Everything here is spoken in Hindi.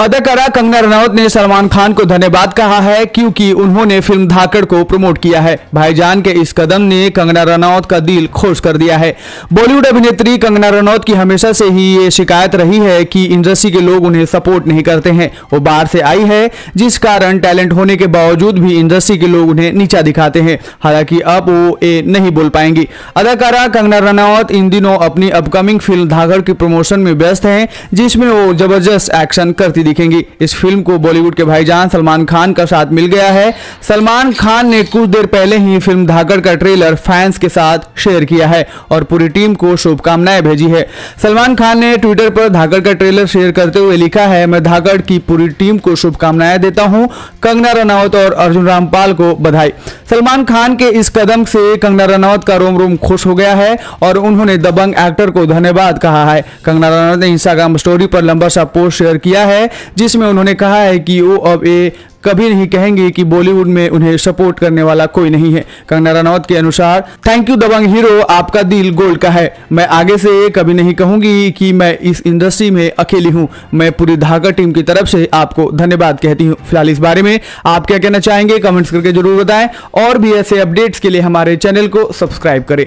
अदाकारा कंगना रनौत ने सलमान खान को धन्यवाद कहा है, क्योंकि उन्होंने फ़िल्म धाकड़ को प्रमोट किया है। भाईजान के इस कदम ने कंगना रनौत का दिल खुश कर दिया है। बॉलीवुड अभिनेत्री कंगना रनौत की हमेशा से ही ये शिकायत रही है कि इंडस्ट्री के लोग उन्हें सपोर्ट नहीं करते हैं। वो बाहर से आई है, जिस कारण टैलेंट होने के बावजूद भी इंडस्ट्री के लोग उन्हें नीचा दिखाते हैं। हालाँकि अब वो ये नहीं बोल पाएँगी। अदाकारा कंगना रनौत इन दिनों अपनी अपकमिंग फ़िल्म धागड़ की प्रमोशन में व्यस्त है, जिसमें वो ज़बरदस्त एक्शन करती दिखेंगी। इस फ़िल्म को बॉलीवुड के भाईजान सलमान खान का साथ मिल गया है। सलमान खान ने कुछ देर पहले ही फ़िल्म धाकड़ का ट्रेलर फैंस के साथ शेयर किया है और पूरी टीम को शुभकामनाएँ भेजी है। सलमान खान ने ट्विटर पर धाकड़ का ट्रेलर शेयर करते हुए लिखा है, मैं धाकड़ की पूरी टीम को शुभकामनाएँ देता हूँ। कंगना रनौत और अर्जुन रामपाल को बधाई। सलमान खान के इस कदम से कंगना रनौत का रोम रोम खुश हो गया है और उन्होंने दबंग एक्टर को धन्यवाद कहा है। कंगना रनौत ने इंस्टाग्राम स्टोरी पर लंबा सा पोस्ट शेयर किया है। जिसमें उन्होंने कहा है कि वो अब ये कभी नहीं कहेंगे कि बॉलीवुड में उन्हें सपोर्ट करने वाला कोई नहीं है। कंगना रनौत के अनुसार थैंक यू दबंग हीरो, आपका दिल गोल्ड का है। मैं आगे से कभी नहीं कहूँगी कि मैं इस इंडस्ट्री में अकेली हूँ। मैं पूरी धागा टीम की तरफ़ से आपको धन्यवाद कहती हूँ। फ़िलहाल इस बारे में आप क्या कहना चाहेंगे, कमेंट्स करके ज़रूर बताएँ। और भी ऐसे अपडेट्स के लिए हमारे चैनल को सब्सक्राइब करें।